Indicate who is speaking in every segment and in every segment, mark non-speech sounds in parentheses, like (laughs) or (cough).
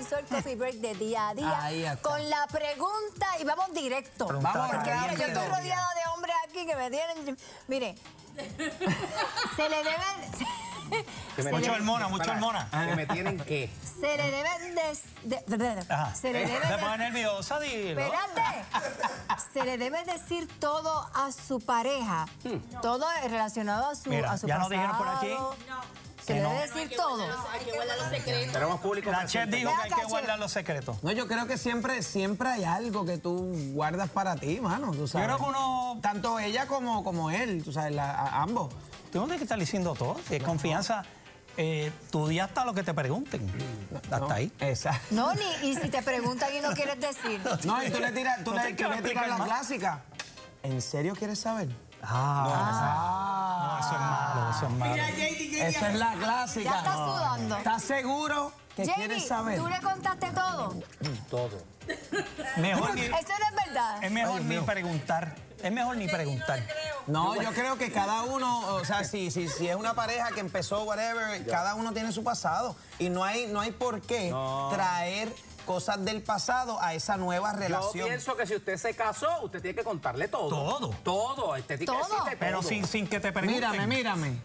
Speaker 1: comenzó el coffee break de día a día con la pregunta y vamos directo.
Speaker 2: Pregunta
Speaker 3: Vamos,
Speaker 1: Porque mire, yo estoy rodeada de hombres aquí que me tienen. Mire, (laughs) se le deben. Se,
Speaker 2: Mucho hormona, mucho hormona.
Speaker 4: Que me tienen que.
Speaker 1: se le deben des- de, de- de- se le
Speaker 2: Te
Speaker 1: debe
Speaker 2: pones
Speaker 1: de-
Speaker 2: nerviosa, dilo.
Speaker 1: Espérate. (laughs) Se le debe decir todo a su pareja. Todo es relacionado a su,
Speaker 2: Mira,
Speaker 1: a su
Speaker 2: ya nos
Speaker 1: pasado.
Speaker 2: dijeron por aquí
Speaker 1: Se
Speaker 2: que no.
Speaker 1: debe decir todo.
Speaker 5: Hay que guardar los secretos.
Speaker 4: Tenemos público
Speaker 2: La chef dijo que hay que guardar los secretos.
Speaker 3: No, yo creo que siempre, siempre hay algo que tú guardas para ti, mano. Tú sabes.
Speaker 2: creo que uno-
Speaker 3: Tanto ella como, como él, tú sabes, la- a- ambos.
Speaker 2: Tú no tienes que estar diciendo todo. Si es confianza, eh, tú di hasta lo que te pregunten. Hasta
Speaker 3: ¿no?
Speaker 2: ahí.
Speaker 3: Exacto.
Speaker 1: No, ni, y si te preguntan y no quieres decir.
Speaker 3: No, y tú le tiras, tú
Speaker 2: No
Speaker 3: le, tú tiras la
Speaker 2: más.
Speaker 3: clásica. ¿En serio quieres saber?
Speaker 2: Ah, no, eso es malo, eso es malo.
Speaker 3: Esa es la clásica.
Speaker 1: Ya estás sudando.
Speaker 3: ¿Estás seguro que quieres saber?
Speaker 1: tú le contaste todo.
Speaker 4: Todo.
Speaker 2: Mejor ni,
Speaker 1: Eso no es verdad.
Speaker 2: es mejor ni preguntar. Es mejor ni preguntar.
Speaker 3: No, yo creo que cada uno, o sea, si, si, si es una pareja que empezó, whatever, cada uno tiene su pasado. Y no hay, no hay por qué traer cosas del pasado a esa nueva
Speaker 4: Yo
Speaker 3: relación.
Speaker 4: pienso que si usted se casó, usted tiene que contarle todo.
Speaker 2: Todo.
Speaker 4: Todo. Que
Speaker 1: Todo.
Speaker 4: decirle
Speaker 2: Pero
Speaker 4: todo.
Speaker 2: sin, sin que te pregunten.
Speaker 3: Mírame, mírame.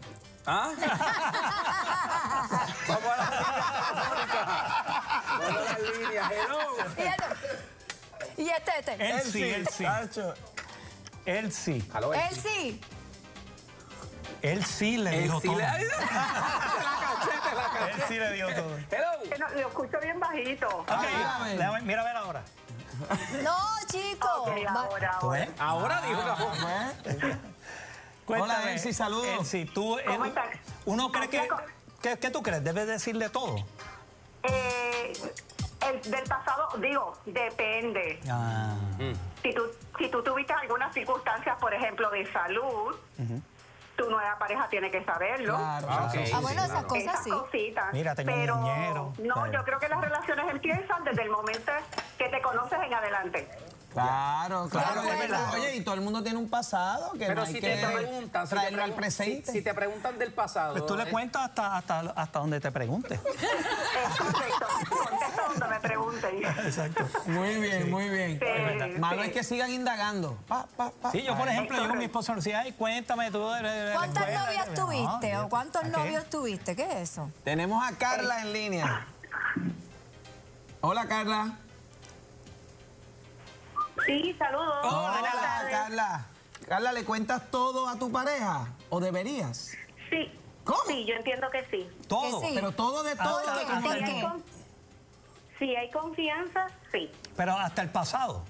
Speaker 4: ¿Ah? (laughs) Vamos a la línea telefónica. Vamos a la línea. Hello.
Speaker 1: Y este- este.
Speaker 2: Él sí, él sí. Él sí.
Speaker 4: Aló,
Speaker 1: Él sí.
Speaker 2: Él sí le dijo todo. (laughs)
Speaker 4: le... la cachete, la
Speaker 2: Él
Speaker 4: cachete.
Speaker 2: Sí le dio todo.
Speaker 4: Hello.
Speaker 6: Que no- lo escucho bien bajito.
Speaker 2: Ok, déjame- mira a ver ahora.
Speaker 1: No, chico.
Speaker 6: Ahora,
Speaker 2: ¿Tú
Speaker 6: ahora.
Speaker 4: Ahora dijo la
Speaker 3: Pues,
Speaker 2: Cuéntame,
Speaker 3: Elsie, saludos.
Speaker 2: Elsie, tú,
Speaker 6: ¿Cómo estás?
Speaker 2: uno cree que, que... ¿Qué tú crees? ¿Debes decirle todo?
Speaker 6: Eh, el del pasado, digo, depende.
Speaker 2: Ah.
Speaker 6: Si tú, si tú tuviste algunas circunstancias, por ejemplo, de salud, tu nueva pareja tiene que saberlo.
Speaker 3: Claro.
Speaker 4: Ah.
Speaker 1: Ah, bueno, esas
Speaker 4: claro.
Speaker 1: cosas
Speaker 6: Esas
Speaker 1: sí.
Speaker 6: cositas.
Speaker 2: Mira, tengo un
Speaker 6: Pero
Speaker 2: niñero.
Speaker 6: no,
Speaker 2: Claro.
Speaker 6: yo creo que las relaciones empiezan desde el momento que te conoces en adelante.
Speaker 3: Claro, claro. Oye, y todo el mundo tiene un pasado que no
Speaker 4: Pero
Speaker 3: hay
Speaker 4: si
Speaker 3: que
Speaker 4: te preguntan, si te,
Speaker 3: traerlo al
Speaker 4: pregun-
Speaker 3: presente.
Speaker 4: si, si te preguntan del pasado.
Speaker 2: Pues tú le
Speaker 4: eh,
Speaker 2: cuentas hasta, hasta, hasta donde te pregunte. (laughs)
Speaker 6: Es correcto. Contesto donde me pregunten.
Speaker 2: Exacto.
Speaker 3: Muy bien, muy bien.
Speaker 6: Sí,
Speaker 3: Malo
Speaker 6: sí.
Speaker 3: es que sigan indagando. Pa, pa, pa.
Speaker 2: Sí, yo por ejemplo, yo con mi esposa me decía, ay, cuéntame tú
Speaker 1: ¿Cuántas
Speaker 2: escuela".
Speaker 1: novias
Speaker 2: No,
Speaker 1: tuviste o cuántos novios tuviste? ¿Qué es eso?
Speaker 3: Tenemos a Carla en línea. Hola, Carla.
Speaker 6: Sí, saludos.
Speaker 3: Hola. Carla. Carla, ¿le cuentas todo a tu pareja? ¿O deberías?
Speaker 6: Sí.
Speaker 3: ¿Cómo?
Speaker 6: Sí, yo entiendo que sí.
Speaker 2: Todo.
Speaker 1: Que sí.
Speaker 3: Pero todo de todo.
Speaker 1: ¿Por qué? ¿Por qué?
Speaker 6: Si hay confianza, sí.
Speaker 2: Pero hasta el pasado.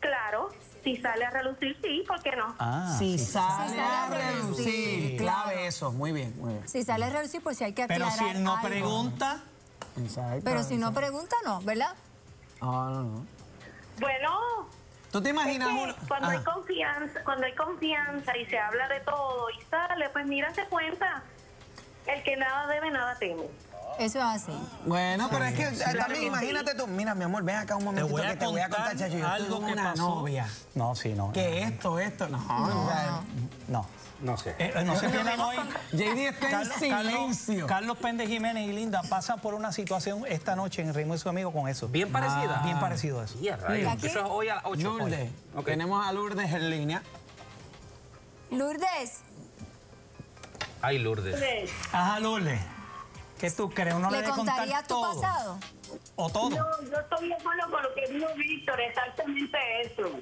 Speaker 6: Claro. Si sale a relucir, sí, ¿por qué no?
Speaker 2: Ah.
Speaker 3: Si sale,
Speaker 1: Si sale
Speaker 3: a reducir, Clave
Speaker 1: claro.
Speaker 3: eso. Muy bien, muy bien.
Speaker 1: Si sale a reducir, pues si hay que
Speaker 2: Pero
Speaker 1: aclarar
Speaker 2: si él no
Speaker 1: algo.
Speaker 2: pregunta,
Speaker 3: Exacto.
Speaker 1: Pero si no pregunta, no, ¿verdad?
Speaker 3: No, no, no.
Speaker 6: Bueno,
Speaker 3: ¿Tú te
Speaker 6: es
Speaker 3: imaginas
Speaker 6: que
Speaker 3: uno?
Speaker 6: cuando hay
Speaker 3: Ah.
Speaker 6: confianza, cuando hay confianza y se habla de todo y sale, pues mira, se cuenta. El que nada debe, nada teme.
Speaker 1: Eso es así.
Speaker 3: Bueno, pero es que eh,
Speaker 6: Claro
Speaker 3: también
Speaker 6: que
Speaker 3: imagínate tú, mira, mi amor, ven acá un
Speaker 2: te
Speaker 3: momentito
Speaker 2: voy
Speaker 3: que
Speaker 2: a
Speaker 3: te voy a contar, chacho, yo
Speaker 2: algo
Speaker 3: tuve
Speaker 2: que
Speaker 3: una
Speaker 2: pasó.
Speaker 3: novia.
Speaker 2: No, sí, no.
Speaker 3: Que esto, esto, no. o sea,
Speaker 2: No.
Speaker 4: No sé.
Speaker 2: Eh, eh, no se pierdan hoy.
Speaker 3: JD está en
Speaker 2: Carlos,
Speaker 3: silencio.
Speaker 2: Carlos, Carlos Pende Jiménez y Linda pasan por una situación esta noche en Ritmo y su amigo con eso.
Speaker 4: Bien parecida.
Speaker 2: Bien parecido a eso.
Speaker 4: Y a rayos.
Speaker 1: ¿Aquí?
Speaker 4: Eso es hoy a las 8.
Speaker 3: Lourdes. Tenemos a Lourdes en línea.
Speaker 1: Lourdes,
Speaker 4: Ay, Lourdes.
Speaker 2: Ajá, Lourdes. ¿Qué tú crees? ¿Uno le,
Speaker 1: ¿le contaría tu
Speaker 2: todo?
Speaker 1: pasado?
Speaker 2: ¿O todo?
Speaker 6: yo estoy de acuerdo con lo que dijo Víctor, exactamente eso.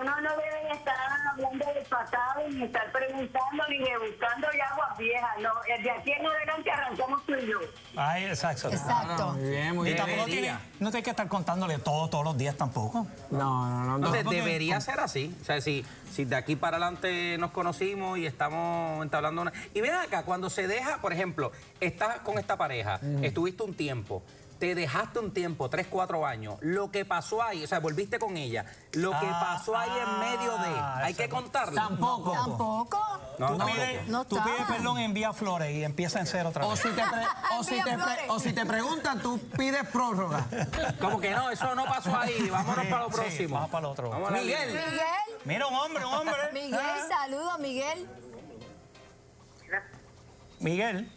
Speaker 6: Uno no debe estar hablando del pasado, ni estar preguntando, ni buscando aguas viejas. No, de aquí en adelante arrancamos tú y yo.
Speaker 2: Ay, exacto.
Speaker 1: Exacto.
Speaker 3: Muy bien, muy
Speaker 2: Y
Speaker 3: bien.
Speaker 2: tampoco tiene, no tienes que estar contándole todo todos los días tampoco.
Speaker 3: No, no, no. no.
Speaker 4: Entonces, debería ser así. O sea, si, si de aquí para adelante nos conocimos y estamos entablando una... Y ven acá, cuando se deja, por ejemplo, estás con esta pareja, estuviste un tiempo, te dejaste un tiempo, tres, cuatro años, lo que pasó ahí, o sea, volviste con ella, lo que
Speaker 2: Ah,
Speaker 4: pasó ahí en medio de...
Speaker 2: ah,
Speaker 4: Hay que contarlo.
Speaker 3: Tampoco.
Speaker 1: ¿Tampoco?
Speaker 4: No,
Speaker 2: tú
Speaker 4: no,
Speaker 2: pides,
Speaker 1: no
Speaker 2: tú pides perdón, envía flores y empieza en cero otra
Speaker 3: O
Speaker 2: vez.
Speaker 3: si te, pre- (laughs) o si te, o si te preguntan, tú pides prórroga.
Speaker 4: Como que no, eso no pasó ahí, vámonos
Speaker 2: Sí,
Speaker 4: para lo
Speaker 2: sí,
Speaker 4: próximo.
Speaker 2: vamos para lo otro.
Speaker 4: Vamos
Speaker 3: Miguel.
Speaker 1: Miguel,
Speaker 2: Mira, un hombre, un hombre. (laughs)
Speaker 1: Miguel,
Speaker 2: Ah.
Speaker 1: saludos, Miguel.
Speaker 2: Miguel.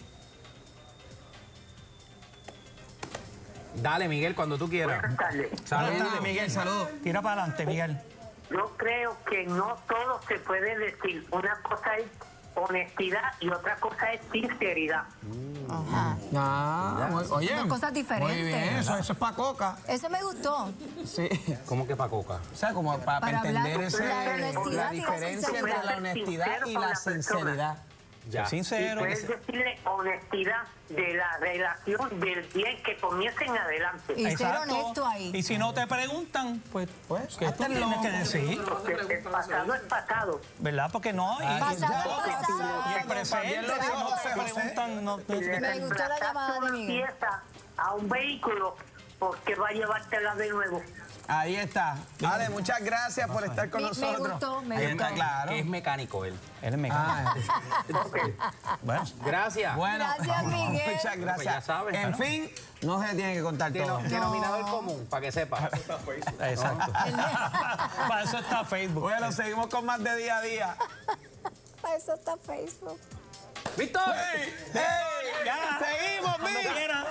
Speaker 4: Dale, Miguel, cuando tú quieras.
Speaker 6: Buenas tardes.
Speaker 2: Buenas
Speaker 4: Saludos.
Speaker 2: tardes, Miguel. Saludos. Tira para adelante, Miguel.
Speaker 6: Yo creo que no todo se puede decir. Una cosa es honestidad y otra cosa es sinceridad.
Speaker 1: Ajá.
Speaker 3: Ah, muy- oye.
Speaker 1: Son cosas diferentes.
Speaker 3: Muy bien, eso, eso es para coca.
Speaker 1: Eso me gustó.
Speaker 3: Sí.
Speaker 4: ¿Cómo que pa' coca?
Speaker 3: O sea, como para,
Speaker 1: Para hablar
Speaker 3: entender ese,
Speaker 1: la honestidad
Speaker 3: la
Speaker 1: y la
Speaker 3: diferencia entre la honestidad y la sinceridad.
Speaker 4: Ya.
Speaker 6: Y
Speaker 2: Sincero.
Speaker 6: puedes decirle honestidad de la relación del bien que comiencen adelante.
Speaker 1: Y ser honesto ahí.
Speaker 2: Y si no te preguntan, pues,
Speaker 3: Pues,
Speaker 2: ¿qué tú
Speaker 3: hazte el
Speaker 2: tienes que decir?
Speaker 6: Porque el pasado es pasado.
Speaker 2: ¿Verdad? Porque no. Y,
Speaker 1: Pasado,
Speaker 2: y el
Speaker 1: pasado.
Speaker 2: no preguntan, no, no-
Speaker 1: Me gustó la llamada de Miguel.
Speaker 6: pieza a un vehículo porque va a llevártela de nuevo.
Speaker 3: Ahí está. Vale, muchas gracias por estar con
Speaker 1: Me- me
Speaker 3: nosotros.
Speaker 1: gustó, me
Speaker 3: Ahí
Speaker 1: gustó.
Speaker 3: está claro.
Speaker 4: Es mecánico él.
Speaker 2: Él es mecánico.
Speaker 3: Ah,
Speaker 2: Bueno,
Speaker 4: Gracias.
Speaker 3: bueno,
Speaker 1: Gracias, Miguel.
Speaker 3: muchas gracias.
Speaker 4: Pues ya sabes,
Speaker 3: en
Speaker 4: ¿no?
Speaker 3: fin, no se tiene que contar todo.
Speaker 4: Deno- Denominador común, para que sepas. (laughs)
Speaker 2: exacto. (laughs) (laughs) Para eso está Facebook.
Speaker 3: Bueno, seguimos con más de día a día.
Speaker 1: Para eso está Facebook.
Speaker 4: ¡Víctor!
Speaker 3: ¡Hey! ¡Hey!
Speaker 2: Ya.
Speaker 3: ¡Seguimos,
Speaker 2: quiera.